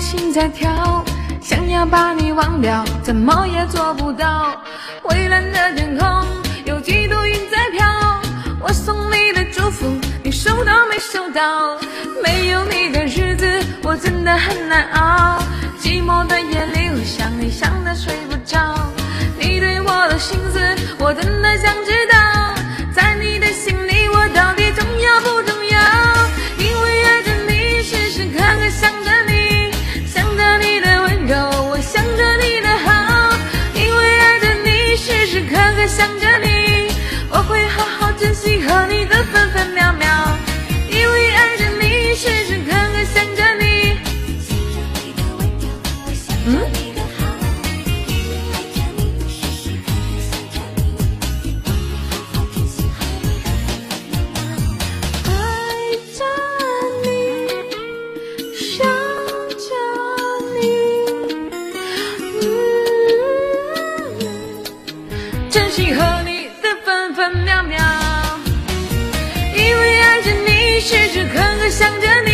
心在跳，想要把你忘掉，怎么也做不到。蔚蓝的天空，有几朵云在飘。我送你的祝福，你收到没收到？没有你的日子，我真的很难熬。寂寞的夜里，我想你想的睡想着你，我会好好珍惜和你的分分秒秒。因为爱着你，时时刻刻想着你。嗯。珍惜和你的分分秒秒。因为爱着你，时时刻刻想着你，